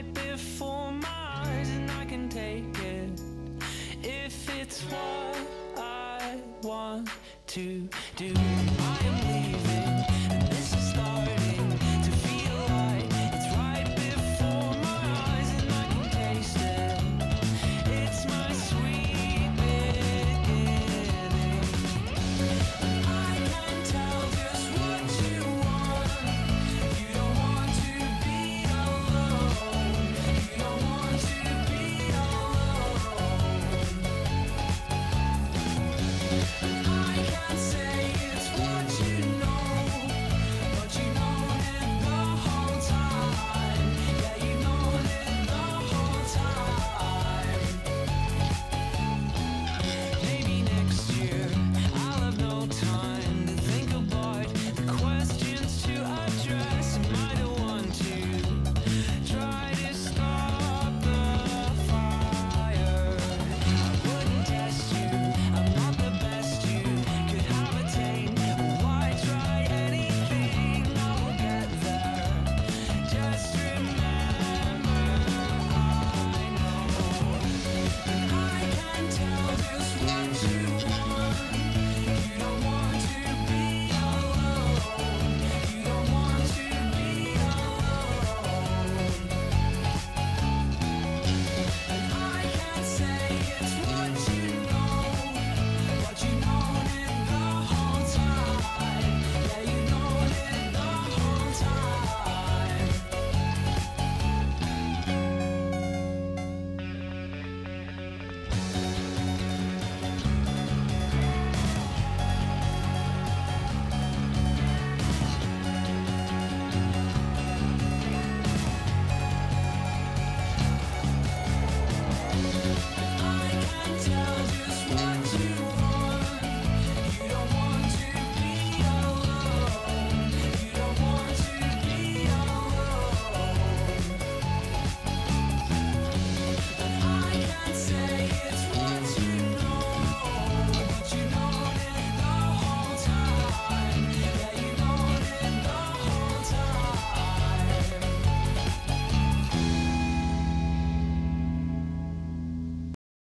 Right before my eyes and I can take it. If it's what I want to do